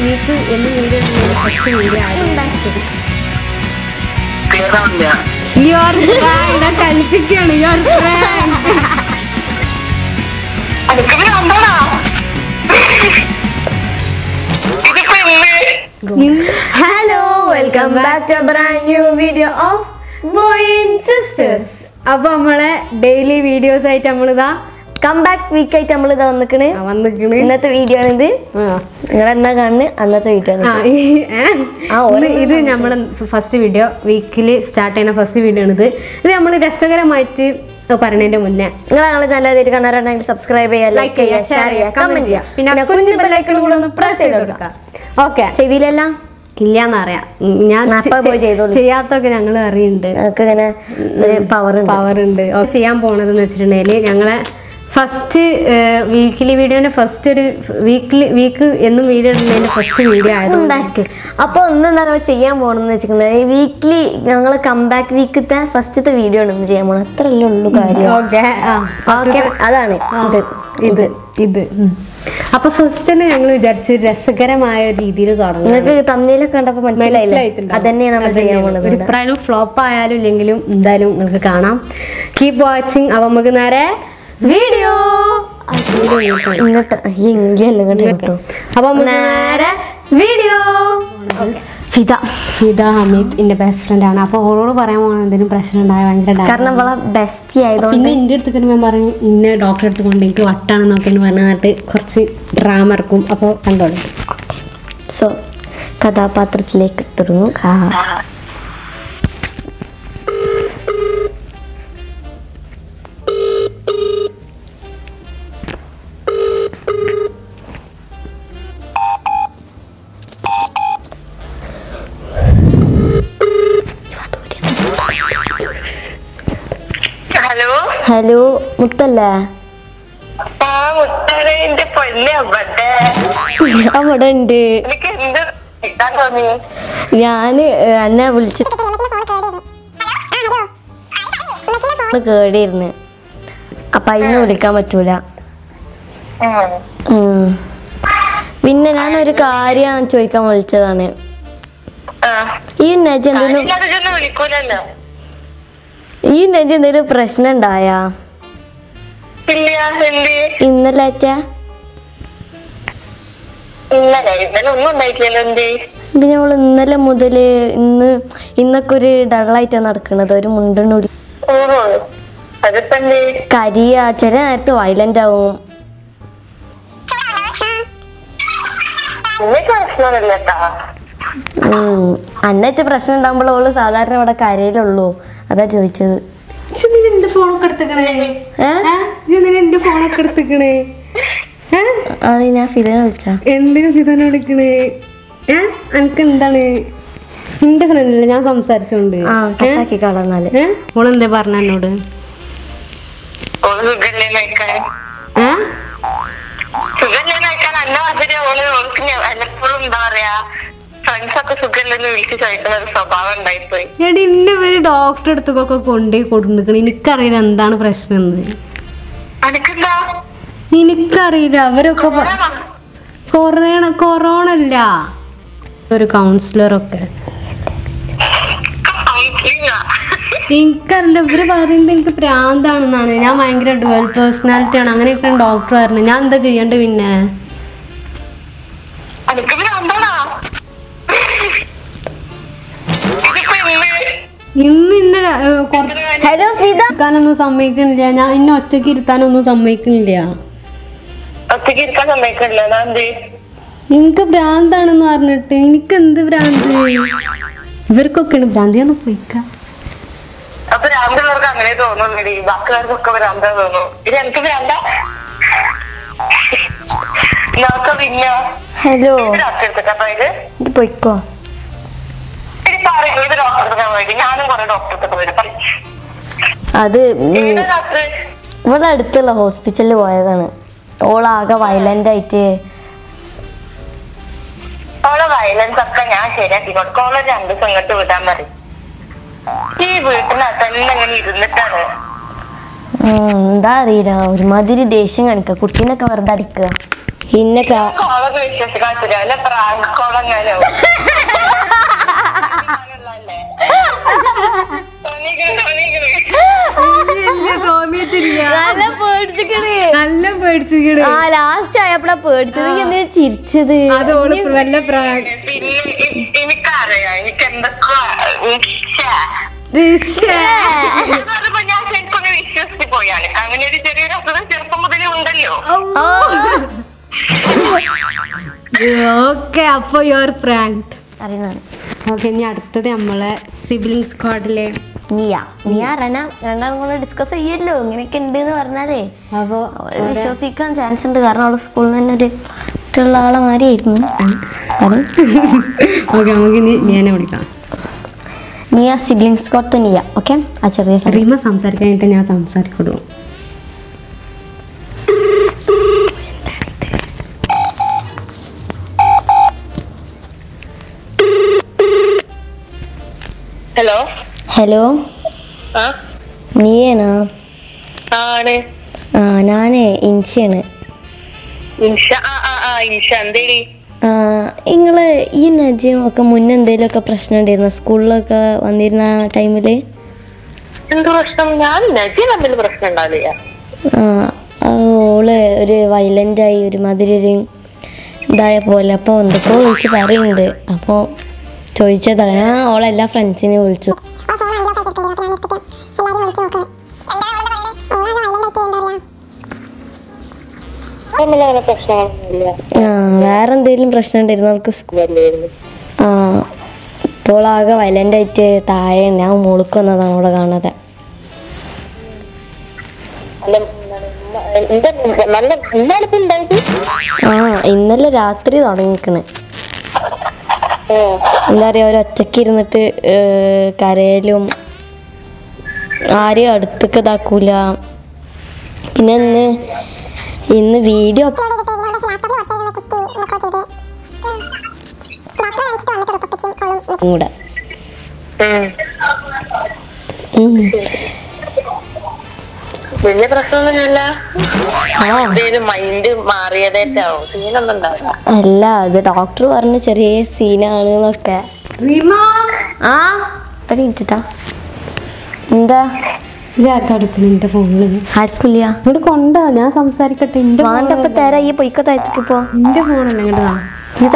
Week എന്ന് video first video your prank കളിപ്പിക്കുകയാണ് prank hello welcome back to brand new video of boy sisters അപ്പൊ നമ്മളെ daily videos ആയിട്ട് നമ്മളിതാ come back week ആയിട്ട് നമ്മൾ ഇതാ വന്നിക്കണ്. വന്നിക്കണ്. ഇന്നത്തെ വീഡിയോ ആണ് ഇത്. നിങ്ങൾ എന്നാ കാണുന്നത് അന്നത്തെ വീഡിയോ ആണ് ഇത് ഫസ്റ്റ് വീഡിയോ വീക്കിൽ സ്റ്റാർട്ട് ചെയ്യുന്ന ഫസ്റ്റ് വീഡിയോ ആണ് ഇത് ഇത് നമ്മൾ രസകരമായിട്ട് പറയണതിന്റെ മുന്നേ. നിങ്ങൾ ഞങ്ങളെ ചാനൽ ആദ്യമായിട്ട് കാണാറുണ്ടെങ്കിൽ സബ്സ്ക്രൈബ് ചെയ്യുക ലൈക്ക് ചെയ്യുക ഷെയർ ചെയ്യുക കമന്റ് ചെയ്യുക പിന്നെ കുഞ്ഞു ബെല്ലൈക്കൺ കൂടെ ഒന്ന് പ്രസ് ചെയ്ത് കൊടുക്കാം ഓക്കെ ചെയ്തില്ലല്ല? ഇല്ലാന്നറിയാം ഞാൻ ഞാൻ. ചെയ്യാത്തൊക്കെ ഞങ്ങൾ അറിയുന്നുണ്ട്. ഞങ്ങൾക്ക് ഇങ്ങനെ ഒരു പവർ പവർ ഉണ്ട്. ഓ, ചെയ്യാൻ പോണതെന്ന് വെച്ചിട്ടുണ്ടെങ്കിൽ ഞങ്ങളെ ഫസ്റ്റ് വീക്കിലി വീഡിയോന്റെ ഫസ്റ്റ് ഒരു വീക്കിലി വീക്ക് എന്നും വീഡിയോ ഇടുന്നതിന്റെ ഫസ്റ്റ് വീഡിയോ ആയിരുന്നു അപ്പോൾ അപ്പൊ ഒന്ന് എന്താ ചെയ്യാൻ പോണെന്ന് വെച്ചിട്ടുണ്ടെങ്കിൽ വീക്കിലി ഞങ്ങൾ കം ബാക്ക് വീക്കത്തെ ഫസ്റ്റത്തെ വീഡിയോ ആണ് ചെയ്യാൻ പോണത്. അത്രല്ലേ ഉള്ളൂ കാര്യം. ഓക്കെ ഓക്കെ അതാണ്. ഇത് ഇത്. ഇത് അപ്പൊ ഫസ്റ്റ് തന്നെ ഞങ്ങൾ വിചാരിച്ചു രസകരമായ രീതിയിൽ തുടങ്ങും നിങ്ങൾക്ക് തമ്മിലൊക്കെ കണ്ടപ്പോ മനസ്സിലായില്ലേ? അതന്നെയാണ് നമ്മൾ ചെയ്യാൻ പോകുന്നത് ഫ്ലോപ്പ് ആയാലും ഇല്ലെങ്കിലും എന്തായാലും നിങ്ങൾക്ക് കാണാം. കീപ് വാച്ചിങ് അപ്പൊ നമുക്ക് നേരെ വീഡിയോ. ഇങ്ങോട്ട് ഇങ്ങനെയല്ല ഇങ്ങോട്ട് അപ്പൊ നേരെ വീഡിയോ. ഫിദ. ഫിദ ഹമീദ് എന്റെ ബെസ്റ്റ് ഫ്രണ്ട് ആണ്. അപ്പൊ ഓളോട് പറയാൻ പോകണം എന്തെങ്കിലും പ്രശ്നം ഉണ്ടായ ഭയങ്കര കാരണം നമ്മളെ ബെസ്റ്റ് ആയതുകൊണ്ട് പിന്നെ എന്റെ അടുത്ത് ഞാൻ പറഞ്ഞു ഇന്ന ഡോക്ടറെ അടുത്ത് കൊണ്ട് എനിക്ക് വട്ടാണെന്നൊക്കെ പറഞ്ഞിട്ട് കുറച്ച് ഡ്രാമ ഇറക്കും. അപ്പോൾ കണ്ടോളൂ. സോ കഥാപാത്രത്തിലേക്ക് തുടങ്ങും. ഹലോ മുത്തല്ലേ? അവിടെ ഉണ്ട് ഞാൻ എന്നെ വിളിച്ചു കേടിയിരുന്ന്. അപ്പൊ അതിന് വിളിക്കാൻ പറ്റൂല. പിന്നെ ഞാനൊരു കാര്യം ചോദിക്കാൻ വിളിച്ചതാണ്. ഈ നെജ് എന്തെങ്കിലും ഈ നെഞ്ചി എന്തെങ്കിലും പ്രശ്നം ഉണ്ടായാ? ഇന്നലെ പിന്നെ അവൾ ഇന്നലെ മുതൽ ഇന്ന് ഇന്നൊക്കെ ഒരു ഡള്ളായിട്ടാ നടക്കണത് ഒരു എന്ത്? കരിയ ചില നേരത്ത് വയലന്റ് ആവും. അന്നത്തെ പ്രശ്നം ഉണ്ടാകുമ്പോൾ അവൾ സാധാരണ ഇവിടെ കരയിലുള്ളൂ. അതാ ചോദിച്ചത്. എന്റെ ഫോണൊക്കെ എടുത്തിക്കണേ? എന്റെ ഫോണൊക്കെ എടുത്തിക്കണേ? അത് ഞാൻ വിളിച്ചാ. എന്തിനാ ഫിദാനെ വിളിക്കണേ? ഏ? എനിക്ക് എന്താണ്? നിന്റെ ഞാൻ സംസാരിച്ചോണ്ട്. ഓളെന്തേ പറഞ്ഞ എന്നോട്? ഏ? ഓൾ. ഓൾക്ക് എന്താ പറയാ? ഫ്രണ്ട്സ് ഒക്കെ സുഖമില്ലെന്ന് വിളിച്ച് ചോദിക്കുന്ന ഒരു സ്വഭാവം ഉണ്ടായിപ്പോയി. എടി ഇന്ന പേര് ഡോക്ടറെ അടുത്തൊക്കെ കൊണ്ടേ കൊടുത്തിക്കണ എനിക്കറിയില്ല എന്താണ് പ്രശ്നം എന്ന്. അനക്കെന്താ? എനിക്കറിയില്ല. അവരൊക്കെ കൊറോണ കൊറോണ അല്ല. ഒരു കൗൺസിലറൊക്കെ എനിക്കറിയില്ല. ഇവർ പറയുന്നത് എനിക്ക് പ്രാന്താണെന്നാണ്. ഞാൻ ഭയങ്കര ഡുവൽ പേഴ്സണാലിറ്റി ആണ്. അങ്ങനെയൊക്കെ ഡോക്ടർ പറഞ്ഞു. ഞാൻ എന്താ ചെയ്യണ്ടേ പിന്നെ? ഇന്ന് ഇന്ന് ഹലോ ഫിദ ഇരിക്കാനൊന്നും സമ്മതിക്കണില്ല. ഞാൻ ഇന്ന ഒറ്റയ്ക്ക് ഇരുത്താനൊന്നും സമ്മതിക്കണില്ല. ഒറ്റയ്ക്ക് ഇരിക്കാൻ സമ്മതിക്കുന്നില്ല ഞാൻ എന്ത് എനിക്ക് ഭ്രാന്താണെന്ന് പറഞ്ഞിട്ട് എനിക്ക് എന്ത് ഭ്രാന്ത്? ഇവർക്കൊക്കെയാണ് ഭ്രാന്ത്. ഞാൻ പോയിക്ക. അപ്പൊ അങ്ങനെ തോന്നുന്നില്ല? ബാക്കിയുള്ളവർക്കൊക്കെ ഭ്രാന്ത തോന്നുന്നു. ഇത് എനിക്ക് ഭ്രാന്ത. ഹലോ. പോയിക്കോ. ഇത് ഡോക്ടർ അത് ഇവിടെ അടുത്തുള്ള ഹോസ്പിറ്റലിൽ പോയതാണ്. ഓളാകെ വയലന്റ് ആയിട്ട്. ഓളെ വയലൻസ് ഒക്കെ ഞാൻ ശരിയാക്കി കൊടുക്കും. ഓളെ രണ്ടു ദിവസം ഇങ്ങോട്ട് വിടാൻ മതി ഈ വീട്ടിനകത്ത് തന്നെ ഇങ്ങനെ ഇരുന്നിട്ടാണ്. ഉം, എന്താ അറിയില്ല. ഒരുമാതിരി ദേഷ്യം കാണിക്ക. കുട്ടീനൊക്കെ വെറുതെ അടിക്കുക പിന്നെ നല്ല പേടിച്ചിക്കണ്. നല്ല പേടിച്ചിക്കണ്. ആ ലാസ്റ്റ് ആയപ്പോഴാ പേടിച്ചത്. എന്തിനാ ചിരിച്ചത്? അത് ഓൾ നല്ല എനിക്കറിയാം. എനിക്ക് എന്തൊക്കെ വിശ്വസിച്ച് പോയാണ്. അങ്ങനെ ഒരു ചെറിയൊരു അസുഖം ചെറുപ്പം മുതലേ ഉണ്ടല്ലോ. ഓക്കെ അപ്പൊ യുവർ പ്രാങ്ക് അറിയുന്നത് ഓക്കെ ഇനി അടുത്തത് നമ്മളെ സിബിലിംഗ് സ്ക്വാഡിലെ നീയ. നിയ റന. രണ്ടാളും കൂടെ ഡിസ്കസ് ചെയ്യല്ലോ. ഇങ്ങനെയൊക്കെ ഉണ്ട് എന്ന് പറഞ്ഞാലേ. അപ്പോ വിശ്വസിക്കാൻ ചാൻസ് ഉണ്ട്. കാരണം അവൾ സ്കൂളിൽ നിന്ന് തന്നെ ഒരു മറ്റുള്ള ആളെ മാറിയായിരുന്നു ഓക്കെ നമുക്ക് ഇനി നിയനെ വിളിക്കാം. നിയ സിബ്ലിങ്സ് കോർത്ത് നിയ. ഓക്കെ? ആ ചെറിയ. റീമ സംസാരിക്കാനായിട്ട് ഞാൻ സംസാരിക്കുള്ളൂ ഹലോ ആണ്. ആ ഞാനേ ഇൻഷയാണ്. നിങ്ങൾ ഈ നജിയും ഒക്കെ മുന്നേ എന്തെങ്കിലുമൊക്കെ പ്രശ്നം ഉണ്ടായിരുന്നു? സ്കൂളിലൊക്കെ വന്നിരുന്ന ടൈമിൽ? ഓൾ ഒരു വയലന്റ് ആയി ഒരുമാതിരി ഒരു ഇതായ പോലെ. അപ്പോൾ എന്തൊക്കെയോ വിളിച്ച് പറയുന്നുണ്ട് അപ്പോൾ ചോദിച്ചതാ. ഞാൻ ഓളെല്ലാ ഫ്രണ്ട്സിനെ ഫ്രണ്ട്സിനെയും വിളിച്ചു. തമ്മിൽ അങ്ങനെ പ്രശ്നങ്ങളൊന്നുമില്ല. ആ വേറെ എന്തെങ്കിലും പ്രശ്നം ഉണ്ടായിരുന്നു സ്കൂൾ ആ ഇപ്പോൾ ആകെ വയലന്റ് ആയിട്ട് താഴെ ഞാൻ മുളുക്ക് വന്നതാണ് അവിടെ കാണാതെ ആ ഇന്നലെ രാത്രി തുടങ്ങിക്കണ്. എന്താ പറയാ ഒരു ഒറ്റയ്ക്ക് ഇരുന്നിട്ട് കരയിലും കരയലും ആരെയും അടുത്തൊക്കെ ഇതാക്കൂല. പിന്നെ ഇന്ന് ഇന്ന് വീഡിയോ കൂടെ. വലിയ പ്രശ്നമൊന്നുമില്ല. മൈൻഡ് സീനൊന്നും ഉണ്ടാവില്ല. അല്ല അത് ഡോക്ടർ പറഞ്ഞ ചെറിയ സീനാണ് എന്നൊക്കെ ആ എന്താ? ഇതാർക്കാ എന്റെ ഫോണിൽ ആർക്കില്ല ഇങ്ങോട്ട് കൊണ്ടാ ഞാൻ സംസാരിക്കട്ടെ എന്റെ വേണ്ടപ്പോ തരാ ഈ പൊയ്ക്കോ താഴത്തേക്ക് പോ. എന്റെ ഫോണല്ല ഇങ്ങോട്ട്. നീ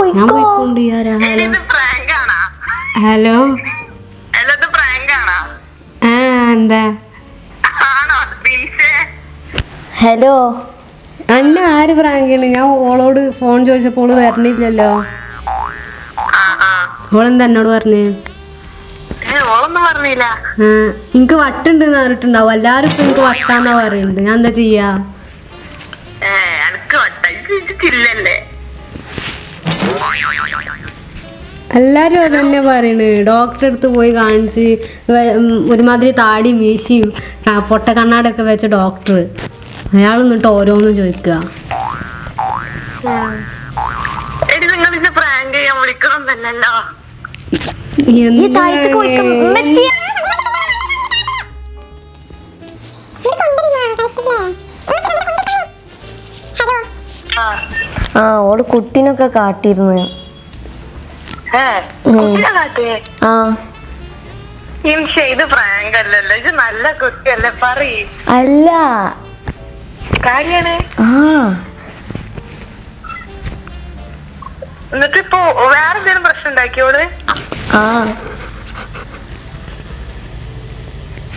പോയി ഞാൻ പോയിക്കൊണ്ട് ഹലോ. ഇത് പ്രാങ്ക് ആണോ? ഹലോ. അല്ല ഇത് പ്രാങ്ക് ആണോ? ആ എന്താ? ഹലോ. അന്ന ആര് പ്രാങ്കാണ് ഞാൻ ഓളോട് ഫോൺ ചോദിച്ചപ്പോൾ ഓൾ വരണില്ലല്ലോ. ഓളെന്താ എന്നോട് പറഞ്ഞേ? ഓളൊന്നും പറഞ്ഞില്ല. എനിക്ക് വട്ടുണ്ട് പറഞ്ഞിട്ടുണ്ടാവും. എല്ലാരും ഇപ്പൊ എനിക്ക് വട്ടാന്നാ പറയുന്നുണ്ട് ഞാൻ എന്താ ചെയ്യാ? എല്ലാരും അതന്നെ പറയണ്. ഡോക്ടറെ അടുത്ത് പോയി കാണിച്ച് ഒരുമാതിരി താടി വീശിയും പൊട്ട കണ്ണാടൊക്കെ വെച്ച ഡോക്ടർ അയാൾ എന്നിട്ട് ഓരോന്നും ചോദിക്കുക പ്രാങ്ക് ചെയ്യാൻ വിളിക്കണമെന്നല്ലോ ഈ താഴത്തേക്ക് ഉമ്മച്ചി. ആ. ആ ഓൾ കുട്ടിനൊക്കെ കാട്ടിരുന്നു. ആ. ഇത് പ്രാങ്ക് അല്ലല്ലോ ഇത് നല്ല കുട്ടിയല്ലേ പറയ്. അല്ല. കാര്യാണ്? ആ. എന്നിട്ട് ഇപ്പൊ വേറെ എന്തെങ്കിലും പ്രശ്നം ഉണ്ടാക്കിയോൾ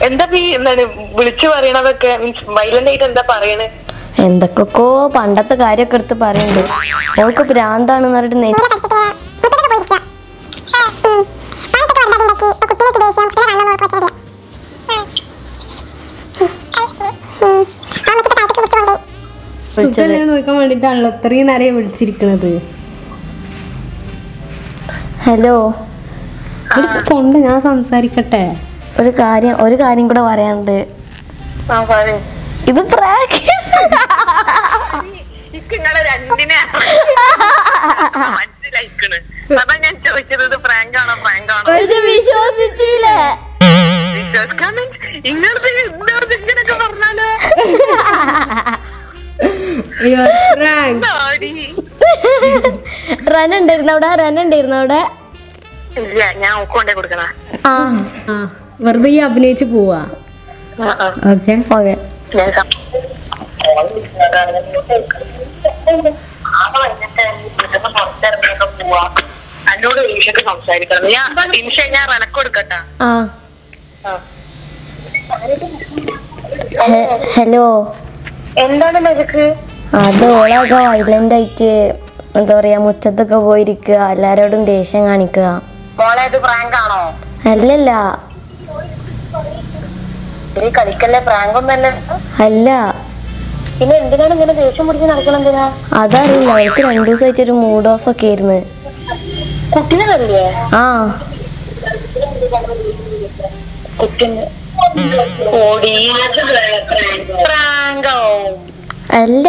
എന്താ ഈ എന്താണ് വിളിച്ചു പറയണതൊക്കെ? മീൻസ് വൈലന്റ് ആയിട്ട് എന്താ പറയണേ? എന്തൊക്കെക്കോ പണ്ടത്തെ കാര്യൊക്കെ എടുത്ത് പറയണ്ട്. ഓൾക്ക് ഭ്രാന്താണെന്ന് പറഞ്ഞിട്ട് നെ- നോക്കാൻ വേണ്ടിട്ടാണല്ലോ ഇത്രയും നേരം വിളിച്ചിരിക്കണത്. ഹലോ. കൊണ്ട് ഞാൻ സംസാരിക്കട്ടെ? ഒരു കാര്യം ഒരു കാര്യം കൂടെ പറയാനുണ്ട്. ആ പറയും. ഇത് റൺ ആണോ വിശ്വസിച്ചില്ല. റൻ ഉണ്ടായിരുന്നു അവിടെ റൻ ഉണ്ടായിരുന്നു അവിടെ. ഇല്ല ഞാൻ കൊണ്ടേ കൊടുക്കണ. ആ വെറുതെ ഈ അഭിനയിച്ച് പോവാ. Okay okay. ഞാൻ എന്നോട് സംസാരിക്കണം. ഹലോ. എന്താണ് നിനക്ക് അത് ഓളൊക്കെ വയലന്റ് ആയിട്ട് എന്താ പറയാ മുറ്റത്തൊക്കെ പോയിരിക്കുക എല്ലാരോടും ദേഷ്യം കാണിക്കുക. മോളെ ഇത് പ്രാങ്ക് ആണോ? അല്ലല്ല. നീ കളിക്കല്ലേ? പ്രാങ്ക് ഒന്നല്ല അല്ല. പിന്നെ എന്തിനാണ് ഇങ്ങനെ ദേഷ്യം പിടിച്ച് നടക്കണം എന്തിനാ? അതറിയില്ല. എനിക്ക് രണ്ടു ദിവസമായിട്ട് ഒരു മൂഡ് ഓഫ് ഒക്കെ ആയിരുന്നു. കുട്ടിനെ തല്ലേ ആ. അല്ല.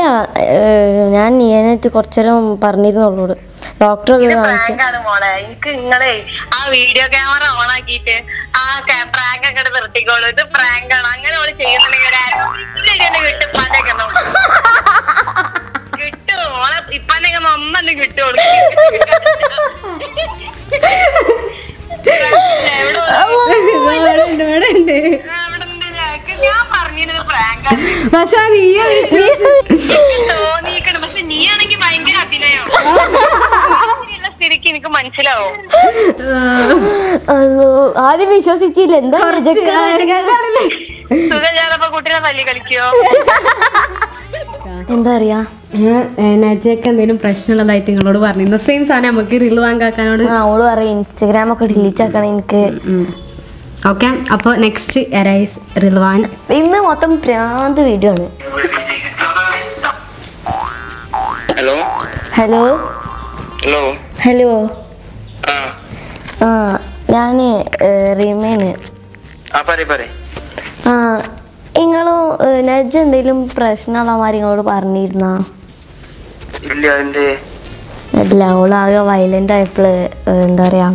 ഞാൻ നീനായിട്ട് കുറച്ചേരം പറഞ്ഞിരുന്നുള്ളൂട് പ്രാങ്കാണ് മോളെ. എനിക്ക് നിങ്ങളെ ആ വീഡിയോ ക്യാമറ ഓൺ ആക്കിയിട്ട് ആ പ്രാങ്ക് അങ്ങോട്ട് നിർത്തിക്കോളൂ. ഇത് പ്രാങ്ക് ആണ് അങ്ങനെ ഓൾ ചെയ്യുന്നുണ്ടെങ്കിൽ കിട്ടും. പണ്ടൊക്കെ കിട്ടും. മോളെ ഉണ്ട് ഒന്നെ ഉണ്ട് ഇവിടെ പക്ഷെ പക്ഷെ നീ ആണെങ്കിൽ ഭയങ്കര അഭിനയം. ഇതിലുള്ള സ്ഥിതിക്ക് എനിക്ക് മനസ്സിലാവും. അയ്യോ, ആദ്യം വിശ്വസിച്ചില്ല. എന്താ തല്ലി കളിക്കോ? എന്താ അറിയാ നജയൊക്കെ എന്തെങ്കിലും പ്രശ്നമുള്ളതായിട്ട് നിങ്ങളോട് പറഞ്ഞിരുന്നു? സെയിം സാധനം നമുക്ക് റീൽ വാങ്കാക്കാനോട് ആ അവൾ പറയാം ഇൻസ്റ്റഗ്രാം ഒക്കെ ഡിലീറ്റ് ആക്കണം എനിക്ക്. ഓക്കെ അപ്പോൾ നെക്സ്റ്റ് എറൈസ് റിൽവാൻ. ഇന്ന് മൊത്തം പ്രാന്ത് വീഡിയോ ആണ്. ഹലോ ഹലോ ഹലോ ഹലോ ആ. ആ ഞാൻ റീമേന് ആ നിങ്ങൾ നജ് എന്തെങ്കിലും പ്രശ്നമുള്ള മാതിരി നിങ്ങളോട് പറഞ്ഞിരുന്നാ? ഇല്ല അവളാകെ വയലന്റ് ആയപ്പോൾ എന്താ പറയാ?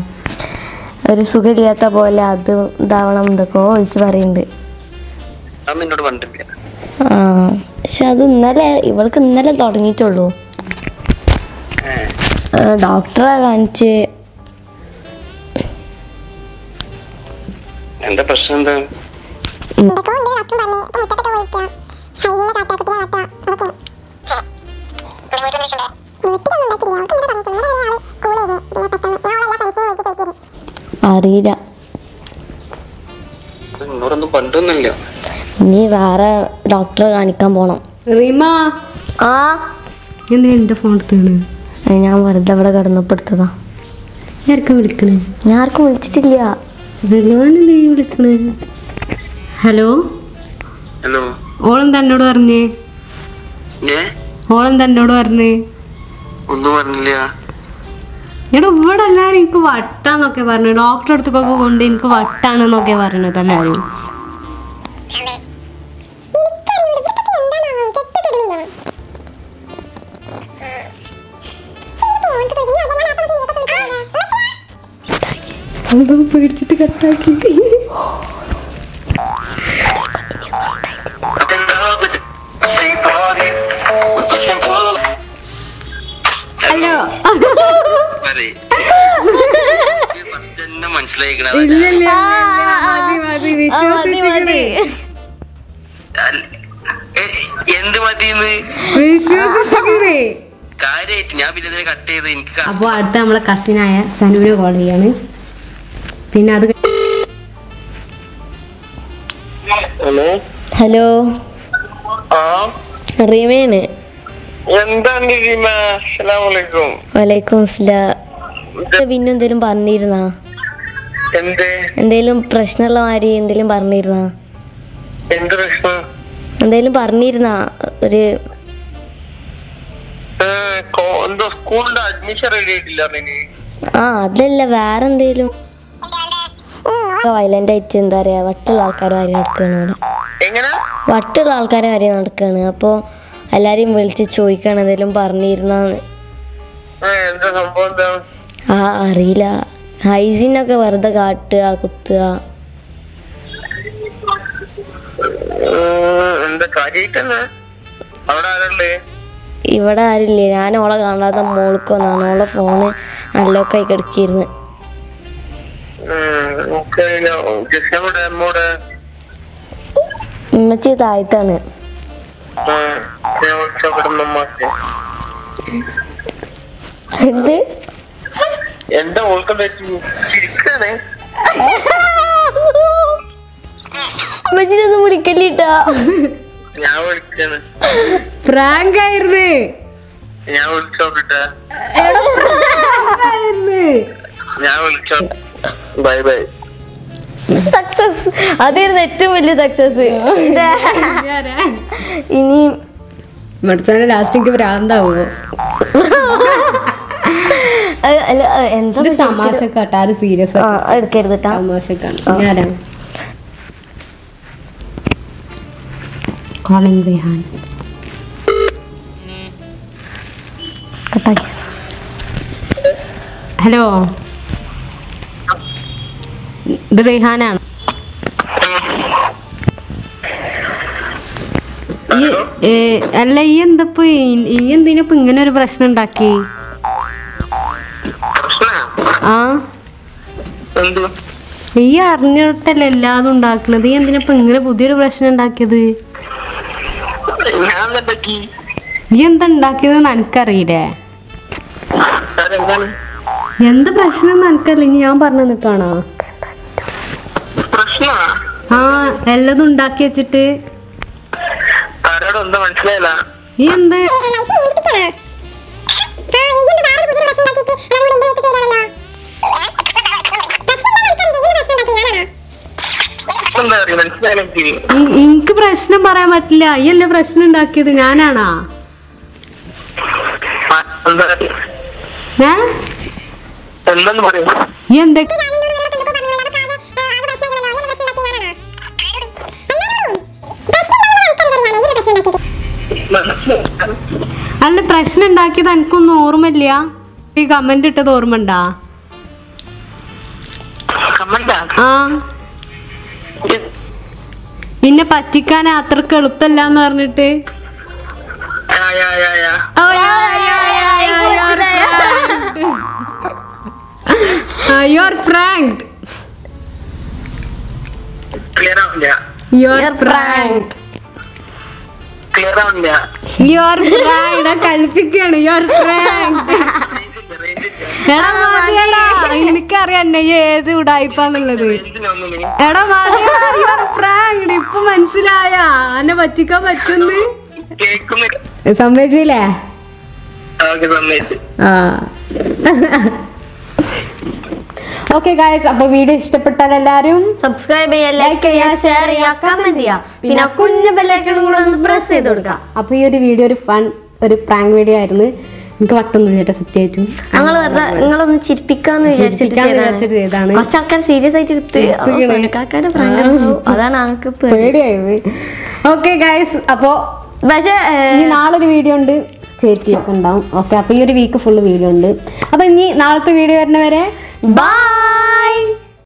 ഒരു സുഖമില്ലാത്ത പോലെ അത് ഇതാവണം എന്തൊക്കെയോ ഒഴിച്ച് പറയുന്നുണ്ട് ആ പക്ഷെ അത് ഇന്നലെ ഇവൾക്ക് ഇന്നലെ തുടങ്ങിയിട്ടുള്ളൂ. ഡോക്ടറെ കാണിച്ച്. എന്താ പ്രശ്നം എന്താ? ഉണ്ട് അറിയില്ല. നീ ഇനി വേറെ ഡോക്ടറെ കാണിക്കാൻ പോണം. റീമ. ആ? എന്തിനാ എന്റെ ഫോൺ എടുത്താണ് ഞാൻ വെറുതെ ഇവിടെ കിടന്നപ്പെടുത്തതാ. ആർക്കാ വിളിക്കണേ? ഞാൻ ആർക്കും വിളിച്ചിട്ടില്ല. വിളിക്കണേ. ഹലോ? ഹലോ? ഓളം തന്നോട് പറഞ്ഞേ? ഏ? തന്നോട് പറഞ്ഞേ? ഒന്നും പറഞ്ഞില്ല. എടാ ഇവിടെ എല്ലാവരും എനിക്ക് വട്ടാന്നൊക്കെ പറഞ്ഞു ഡോക്ടറെ അടുത്തൊക്കെ കൊണ്ട് എനിക്ക് വട്ടാണെന്നൊക്കെ പറഞ്ഞത് എല്ലാവരും പേടിച്ചിട്ട് കട്ടാക്കി മനസ്സിലായിക്കണ എന്ത് ഞാൻ പിന്നെ കട്ട് ചെയ്ത് എനിക്ക് അപ്പോൾ അടുത്ത നമ്മളെ കസിനായ സനുവിനെ കോൾ ചെയ്യാണ്. പിന്നെ അത് ഹലോ? ഹലോ? ആ? റീമേണ് എന്താണ് വലൈക്കും അസ്സലാം. പിന്നെ എന്തേലും പറഞ്ഞിരുന്നാ? എന്തേലും പ്രശ്നമുള്ള മാതിരി എന്തേലും പറഞ്ഞിരുന്നാ? എന്ത് പ്രശ്നം? എന്തേലും പറഞ്ഞിരുന്നാ? ഒരു സ്കൂളിന്റെ അഡ്മിഷൻ റെഡി ആയിട്ടില്ല ആ അതല്ല വേറെ എന്തേലും? വയലന്റ് ആയിട്ട് എന്താ പറയാ വട്ടുള്ള ആൾക്കാർ വരെ നടക്കാണ് ഇവിടെ. വട്ടുള്ള ആൾക്കാരും വരെ നടക്കാണ്. അപ്പോൾ എല്ലാരെയും വിളിച്ച് ചോദിക്കണം എന്തേലും പറഞ്ഞിരുന്നാന്ന് ആ അറിയില്ല. ഹൈജീനൊക്കെ വെറുതെ കാട്ടുക കുത്തുക. ഇവിടെ ആരില്ലേ? ഞാൻ ഓളെ കാണാത്ത മോൾക്കൊന്നാണ് ഓളെ ഫോണ് നല്ലൊക്കെ ആയി കിടക്കിയിരുന്നു ഉമ്മച്ചി താഴത്താണ്. എന്ത്? എന്താ ഓൾക്കം പറ്റി? ചിരിക്കാണ്. ഉമ്മച്ചിനൊന്നും വിളിക്കല്ലിട്ടാ? ഞാൻ വിളിക്കാണ്. പ്രാങ്ക് ആയിരുന്നു ഞാൻ വിളിച്ചോക്കട്ടെ. ഞാൻ വിളിച്ചോ ബൈ ബൈ. സക്സസ് അതായിരുന്നു ഏറ്റവും വലിയ സക്സസ്. ഇനി മടിച്ചാണ് ലാസ്റ്റ് എനിക്ക് ഭ്രാന്താവോ അഹ് അല്ല എന്താ സീരിയസ് എടുക്കരുത് തമാശക്കാണ്. കോളിംഗ് കട്ടാക്കി. ഹലോ ഇത് റിഹാനാണ് അല്ല ഈ എന്തപ്പോ ഈ എന്തിനപ്പോ ഇങ്ങനെ ഒരു പ്രശ്നം ഉണ്ടാക്കി? ഈ അറിഞ്ഞിട്ടല്ലേ എല്ലാതും ഉണ്ടാക്കണത്? എന്തിനാ എന്തിനപ്പോ ഇങ്ങനെ പുതിയൊരു പ്രശ്നം ഉണ്ടാക്കിയത്? നീ എന്താ ഉണ്ടാക്കിയത് എനിക്കറിയില്ലേ? എന്ത് പ്രശ്നം എനിക്കറിയില്ല. ഇനി ഞാൻ പറഞ്ഞു തന്നിട്ടാണോ? ആ എല്ലതും ഉണ്ടാക്കി വെച്ചിട്ട്. നീ എന്താ? എനിക്ക്? പ്രശ്നം പറയാൻ പറ്റില്ല. ഈ അല്ലേ പ്രശ്നം ഉണ്ടാക്കിയത്? ഞാനാണാ? എന്തൊക്കെ അല്ല പ്രശ്നം ഉണ്ടാക്കിയത് എനിക്കൊന്നും ഓർമ്മയില്ല. ഈ കമന്റ് ഇട്ടത് ഓർമ്മ ഉണ്ടാ ആ? പിന്നെ പറ്റിക്കാൻ അത്രയ്ക്ക് എളുപ്പല്ല എന്ന് പറഞ്ഞിട്ട് you are prank you are prank you are prank കളിപ്പിക്കാണ് you are prank എടാ മതിയടാ എനിക്കറിയാം ഏത് ഉടായിപ്പാന്നുള്ളത്. എടാ മതിയടാ യു ആർ പ്രാങ്ക് ഇപ്പൊ മനസ്സിലായ. എന്നെ പറ്റിക്കാൻ പറ്റുന്ന്? സമ്മതിച്ചില്ലേ ആ. ഓക്കെ ഗായ്സ് അപ്പൊ വീഡിയോ ഇഷ്ടപ്പെട്ടാൽ എല്ലാരും സബ്സ്ക്രൈബ് ചെയ്യാം ലൈക്ക് ചെയ്യാം ഷെയർ ചെയ്യാം കമന്റ് ചെയ്യാം. പിന്നെ കുഞ്ഞു ബെല്ലൈക്കണും കൂടെ ഒന്ന് പ്രസ് ചെയ്ത് കൊടുക്കാം. അപ്പൊ ഈ ഒരു വീഡിയോ ഒരു ഫൺ ഒരു പ്രാങ്ക് വീഡിയോ ആയിരുന്നു. എനിക്ക് വട്ടൊന്നും ചേട്ടാ സത്യമായിട്ടും. ഞങ്ങൾ വെറുതെ നിങ്ങളൊന്ന് ചിരിപ്പിക്കാന്ന് വിചാരിച്ചിട്ട്. വിചാരിച്ചിട്ട് കുറച്ച് ആൾക്കാർ സീരിയസ് ആയിട്ട് എടുത്ത് അതാണ് ഞങ്ങൾക്ക് പേടിയായത് പേടിയായി ഓക്കെ ഗൈസ് അപ്പോ പക്ഷേ ഇനി നാളെ ഒരു വീഡിയോ ഉണ്ട് സ്റ്റേറ്റ് ഒക്കെ ഉണ്ടാവും. ഓക്കെ അപ്പൊ ഈ ഒരു വീക്ക് ഫുള്ള് വീഡിയോ ഉണ്ട്. അപ്പൊ ഇനി നാളത്തെ വീഡിയോ വരുന്നവരെ ബൈ